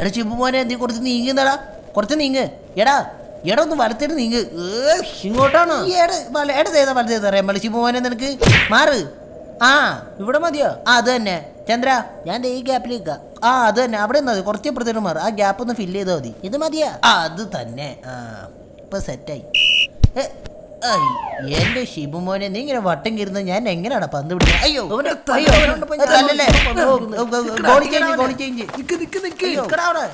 എടാ ചിമ്പു മോനെ നീ കുറച്ച് നീങ്ങുന്നടാ. കുറച്ച് നീങ്ങ്. എടാ എടാ ഒന്ന് വലത്തേട്ട് നീങ്ങ്. ഇങ്ങോട്ടാണ്? എടതേതാ വലത്തേത് അറിയാൻ പാടില്ല ചിമ്പു മോനെ നിനക്ക്. മാറ്. ആ ഇവിടെ മതിയോ? ആ അത് തന്നെ. ചന്ദ്ര ഞാൻ ഈ ഗ്യാപ്പിലേക്ക് ആ അത് തന്നെ. അവിടെ നിന്നത് കുറച്ച് ഇപ്പുറത്തേക്ക് മാറും. ആ ഗ്യാപ്പ് ഒന്ന് ഫില്ല് ചെയ്താൽ മതി. ഇത് മതിയാ? ആ അത് തന്നെ. ആ ഇപ്പൊ സെറ്റായി. എന്റെ ഷിബുമോനെ നീ ഇങ്ങനെ വട്ടം കയറുന്നത് ഞാൻ എങ്ങനെയാണ് പന്ത് പിടിക്കുന്നത് അയ്യോ അയ്യോ നിക്ക് നിക്ക് നിക്ക്. നിക്കടാ അവിടെ.